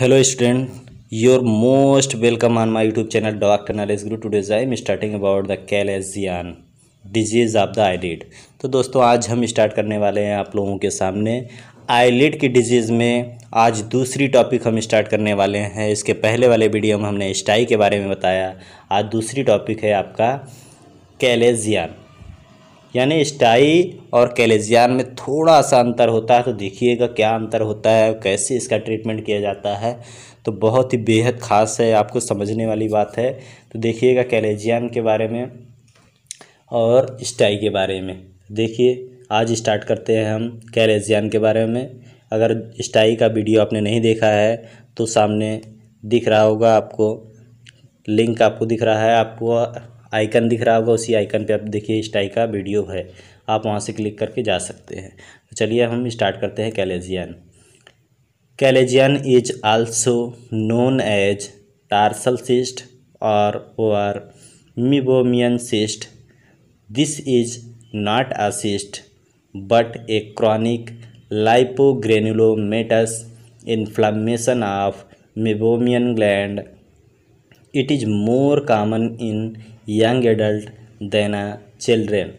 Hello student your most welcome on my YouTube channel doctor Naresh Guru today's I am starting about the chalazion disease of the eyelid तो दोस्तों, आज हम start करने वाले हैं आप लोगों के सामने आईलिड की डिज़ीज़ में। आज दूसरी टॉपिक हम स्टार्ट करने वाले हैं। इसके पहले वाले वीडियो में हमने स्टाई के बारे में बताया। आज दूसरी टॉपिक है आपका कैलेजियन यानी स्टाई और कैलेजियान में थोड़ा सा अंतर होता है तो देखिएगा क्या अंतर होता है, कैसे इसका ट्रीटमेंट किया जाता है। तो बहुत ही बेहद ख़ास है, आपको समझने वाली बात है। तो देखिएगा कैलेजियान के बारे में और स्टाई के बारे में। देखिए, आज स्टार्ट करते हैं हम कैलेजियान के बारे में। अगर स्टाई का वीडियो आपने नहीं देखा है तो सामने दिख रहा होगा आपको, लिंक आपको दिख रहा है, आपको आइकन दिख रहा होगा, उसी आइकन पे आप देखिए, इस स्टाई का वीडियो है। आप वहाँ से क्लिक करके जा सकते हैं। तो चलिए हम स्टार्ट करते हैं chalazion. Chalazion is also known as tarsal cyst और और meibomian cyst. This is not a cyst, but a chronic lipogranulomatous inflammation of meibomian gland. It is more common in young adult than children.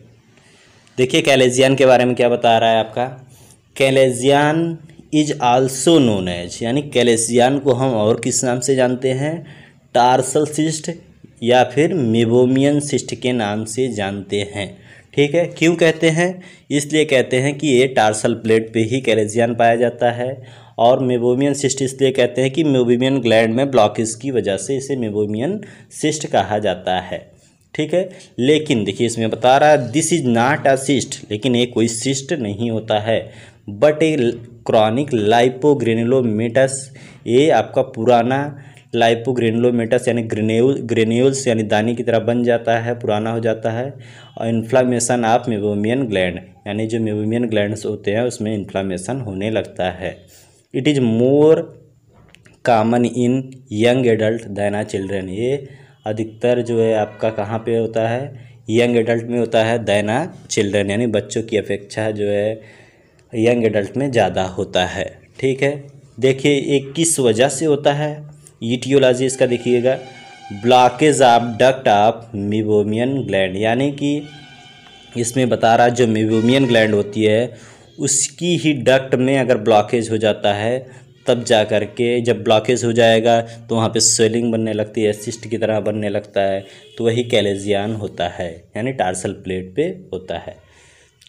देखिए, chalazion के बारे में क्या बता रहा है आपका? Chalazion is also known as, यानी कैलेजियन को हम और किस नाम से जानते हैं? टार्सल सिस्ट या फिर मिबोमियन सिस्ट के नाम से जानते हैं। ठीक है? क्यों कहते हैं? इसलिए कहते हैं कि ये टार्सल प्लेट पे ही कैलेजियन पाया जाता है और मेबोमियन सिस्ट इसलिए कहते हैं कि मेबोमियन ग्लैंड में ब्लॉकेज की वजह से इसे मेबोमियन सिस्ट कहा जाता है। ठीक है? लेकिन देखिए, इसमें बता रहा है this is not a cyst लेकिन ये कोई सिस्ट नहीं होता है। बट ए क्रॉनिक लाइपोग्रेनुलोमेटस ये आपका पुराना लाइपोग्रेनुलोमेटस यानी ग्रेन्यूल ग्रेन्यूल्स यानी दानी की तरह बन जाता है, पुराना हो जाता है। और इन्फ्लामेशन ऑफ़ मेबोमियन ग्लैंड यानी जो मेबोमियन ग्लैंड्स होते हैं, उसमें इन्फ्लामेशन होने लगता है। It is more common in young adult than children ये अधिकतर जो है आपका कहाँ पे होता है? यंग एडल्ट में होता है, दैना चिल्ड्रन, यानी बच्चों की अपेक्षा जो है यंग एडल्ट में ज़्यादा होता है। ठीक है? देखिए, ये किस वजह से होता है? ईटियोलॉजी इसका देखिएगा। Blockage of duct of meibomian gland, यानी कि इसमें बता रहा जो मिबोमियन ग्लैंड होती है, उसकी ही डक्ट में अगर ब्लॉकेज हो जाता है तब जा कर के जब ब्लॉकेज हो जाएगा तो वहाँ पे स्वेलिंग बनने लगती है सिस्ट की तरह बनने लगता है तो वही कैलेजियन होता है, यानी टार्सल प्लेट पे होता है।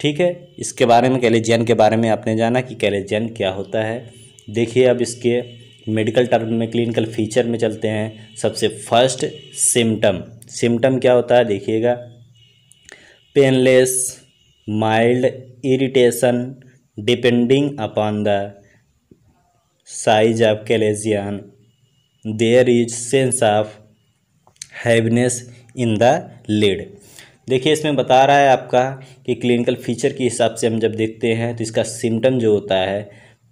ठीक है? इसके बारे में, कैलेजियन के बारे में आपने जाना कि कैलेजियन क्या होता है। देखिए अब इसके मेडिकल टर्म में क्लिनिकल फीचर में चलते हैं। सबसे फ़र्स्ट सिम्टम सिम्टम क्या होता है? देखिएगा। Painless mild irritation depending upon the size of chalazion there is sense of heaviness in the lid देखिए, इसमें बता रहा है आपका कि क्लिनिकल फीचर के हिसाब से हम जब देखते हैं तो इसका सिम्टम जो होता है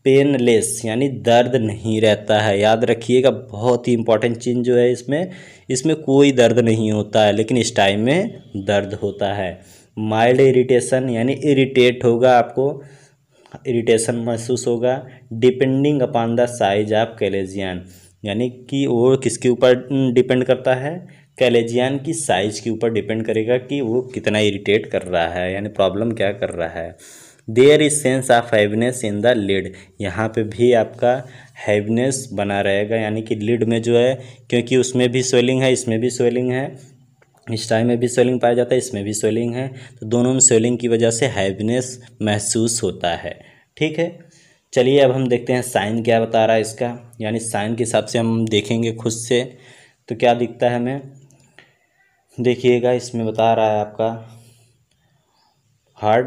पेनलेस यानी दर्द नहीं रहता है। याद रखिएगा, बहुत ही इंपॉर्टेंट चीज़ जो है इसमें इसमें कोई दर्द नहीं होता है, लेकिन इस टाइम में दर्द होता है। माइल्ड इरिटेशन यानी इरिटेट होगा आपको। इरिटेशन महसूस होगा। Depending upon the size of chalazion यानी कि वो किसके ऊपर डिपेंड करता है? कैलेजियन की साइज़ के ऊपर डिपेंड करेगा कि वो कितना इरिटेट कर रहा है, यानी प्रॉब्लम क्या कर रहा है। There is sense of heaviness in the lid यहाँ पे भी आपका हैवीनेस बना रहेगा, यानी कि लिड में जो है, क्योंकि उसमें भी स्वेलिंग है, इसमें भी स्वेलिंग है। इस टाइम में भी स्वेलिंग पाया जाता है, इसमें भी स्वेलिंग है। तो दोनों में स्वेलिंग की वजह से हैवीनेस महसूस होता है। ठीक है? चलिए, अब हम देखते हैं साइन क्या बता रहा है इसका। यानी साइन के हिसाब से हम देखेंगे खुद से। तो क्या दिखता है हमें? देखिएगा, इसमें बता रहा है आपका। Hard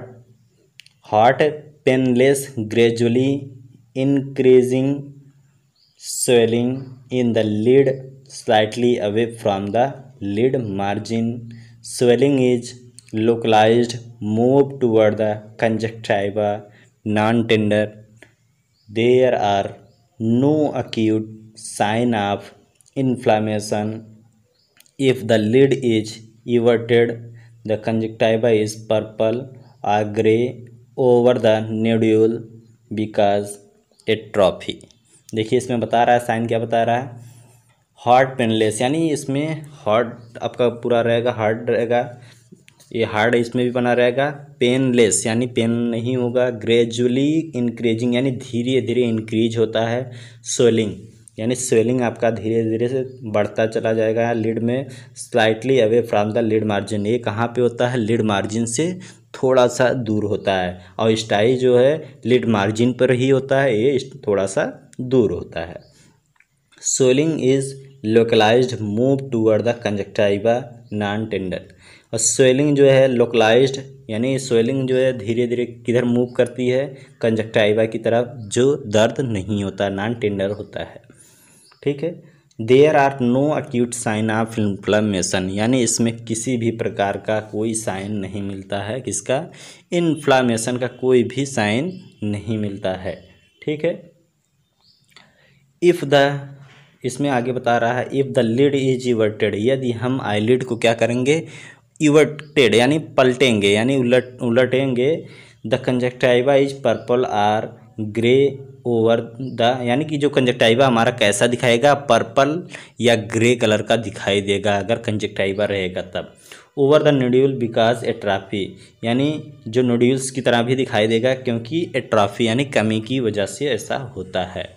hard painless gradually increasing swelling in the lid slightly away from the lid margin swelling is localise move toward the conjunctiva non tender there are no acute sign of inflammation if the lid is everted the conjunctiva is purple or grey over the nodule because atrophy देखिए इसमें बता रहा है sign क्या बता रहा है? Hard painless, यानी इसमें हार्ड आपका पूरा रहेगा हार्ड रहेगा, ये हार्ड इसमें भी बना रहेगा, पेनलेस, यानी पेन नहीं होगा, ग्रेजुअली इंक्रीजिंग यानी धीरे धीरे इंक्रीज होता है स्वेलिंग यानी स्वेलिंग आपका धीरे धीरे से बढ़ता चला जाएगा लीड में slightly away from the lid margin ये कहाँ पे होता है लीड मार्जिन से थोड़ा सा दूर होता है, और स्टाई जो है लीड मार्जिन पर ही होता है, ये थोड़ा सा दूर होता है। Swelling is localised move toward the conjunctiva non tender और स्वेलिंग जो है लोकलाइज्ड यानी स्वेलिंग जो है धीरे धीरे किधर मूव करती है? कंजक्टाइवा की तरफ़, जो दर्द नहीं होता नॉन टेंडर होता है। ठीक है? There are no acute sign of inflammation यानी इसमें किसी भी प्रकार का कोई साइन नहीं मिलता है। किसका? इन्फ्लामेशन का कोई भी साइन नहीं मिलता है। ठीक है? इफ़ द इसमें आगे बता रहा है if the lid is everted यदि हम आई आईलिड को क्या करेंगे? इवर्टेड यानी पलटेंगे, यानी उलट, उलटेंगे। The conjunctiva is purple or grey over the यानी कि जो कंजक्टाइवा हमारा कैसा दिखाएगा? पर्पल या ग्रे कलर का दिखाई देगा, अगर कंजक्टाइवा रहेगा तब। Over the nodule because atrophy यानी जो नोड्यूल्स की तरह भी दिखाई देगा, क्योंकि एट्राफी यानी कमी की वजह से ऐसा होता है।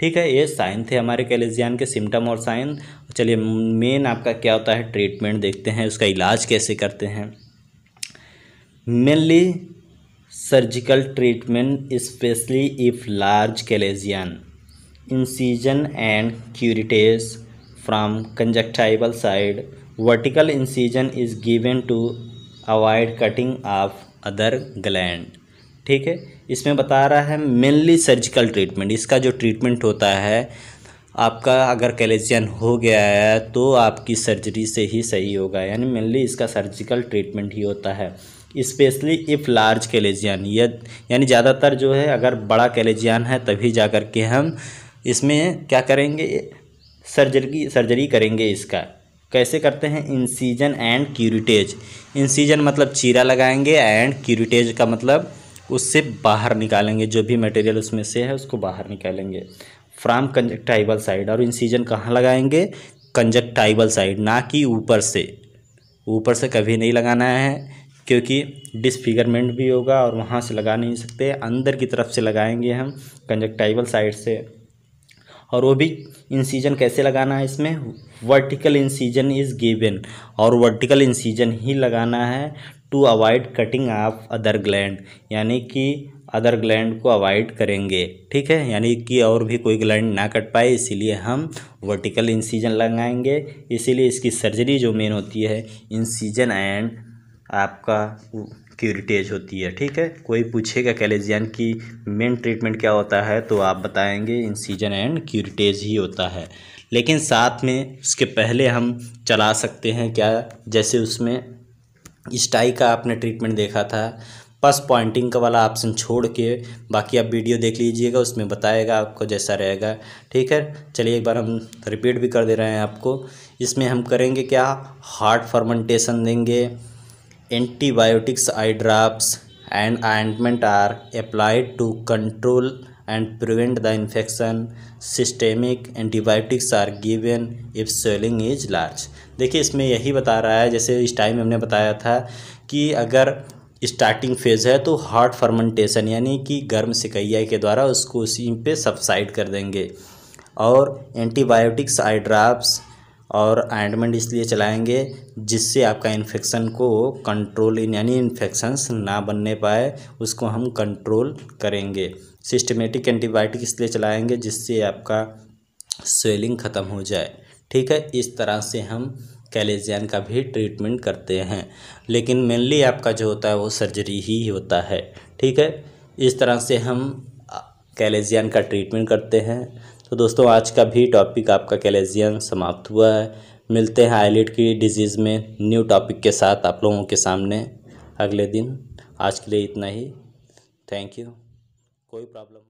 ठीक है, ये साइन थे हमारे कैलेजियन के सिम्टम और साइन चलिए मेन आपका क्या होता है ट्रीटमेंट देखते हैं, उसका इलाज कैसे करते हैं। Mainly surgical treatment specially if large chalazion incision and curettage from conjunctival side vertical incision is given to avoid cutting of other gland ठीक है? इसमें बता रहा है मेनली सर्जिकल ट्रीटमेंट इसका जो ट्रीटमेंट होता है, आपका अगर कैलेजियन हो गया है तो आपकी सर्जरी से ही सही होगा। यानी मेनली इसका सर्जिकल ट्रीटमेंट ही होता है। स्पेशली इफ़ लार्ज कैलेजियन यानी ज़्यादातर जो है, अगर बड़ा कैलेजियन है, तभी जा कर के हम इसमें क्या करेंगे? सर्जरी सर्जरी करेंगे इसका। कैसे करते हैं? इंसीजन एंड क्यूरिटेज इंसीजन मतलब चीरा लगाएँगे एंड क्यूरिटेज का मतलब उससे बाहर निकालेंगे, जो भी मटेरियल उसमें से है, उसको बाहर निकालेंगे। फ्राम कंजक्टाइबल साइड और इंसीजन कहाँ लगाएँगे? कंजक्टाइबल साइड ना कि ऊपर से। ऊपर से कभी नहीं लगाना है, क्योंकि डिसफिगरमेंट भी होगा और वहाँ से लगा नहीं सकते। अंदर की तरफ़ से लगाएँगे हम कंजक्टाइबल साइड से। और वो भी इंसीजन कैसे लगाना है इसमें? वर्टिकल इंसीजन इज़ गिवन और वर्टिकल इंसीजन ही लगाना है। To avoid cutting of other gland यानी कि अदर ग्लैंड को अवॉइड करेंगे, ठीक है? यानी कि और भी कोई ग्लैंड ना कट पाए, इसीलिए हम वर्टिकल इंसीजन लगाएँगे। इसीलिए इसकी सर्जरी जो मेन होती है इंसीजन एंड आपका क्यूरिटेज होती है, ठीक है? कोई पूछेगा कैलेजियन की मेन ट्रीटमेंट क्या होता है तो आप बताएँगे इंसीजन एंड क्यूरिटेज ही होता है। लेकिन साथ में उसके पहले हम चला सकते हैं क्या? जैसे उसमें स्टाई का आपने ट्रीटमेंट देखा था। पस पॉइंटिंग का वाला ऑप्शन छोड़ के, बाकी आप वीडियो देख लीजिएगा, उसमें बताएगा आपको जैसा रहेगा। ठीक है? चलिए एक बार हम रिपीट भी कर दे रहे हैं आपको। इसमें हम करेंगे क्या? हार्ट फर्मेंटेशन देंगे। Antibiotics eye drops and ointment are applied to control and prevent the infection. Systemic antibiotics are given if swelling is large. देखिए, इसमें यही बता रहा है, जैसे इस टाइम हमने बताया था कि अगर स्टार्टिंग फ़ेज़ है तो हार्ट फर्मेंटेशन यानी कि गर्म सिकैया के द्वारा उसको उसी पे सबसाइड कर देंगे। और एंटीबायोटिक्स आई ड्राप्स और आइंटमेंट इसलिए चलाएँगे जिससे आपका इन्फेक्शन को कंट्रोल इन यानी इन्फेक्शंस ना बनने पाए, उसको हम कंट्रोल करेंगे। सिस्टमेटिक एंटीबायोटिक इसलिए चलाएँगे जिससे आपका स्वेलिंग ख़त्म हो जाए। ठीक है, इस तरह से हम कैलेजियन का भी ट्रीटमेंट करते हैं। लेकिन मेनली आपका जो होता है वो सर्जरी ही होता है। ठीक है, इस तरह से हम कैलेजियन का ट्रीटमेंट करते हैं। तो दोस्तों, आज का भी टॉपिक आपका कैलेजियन समाप्त हुआ है। मिलते हैं आईलिड की डिज़ीज़ में न्यू टॉपिक के साथ आप लोगों के सामने अगले दिन। आज के लिए इतना ही। थैंक यू कोई प्रॉब्लम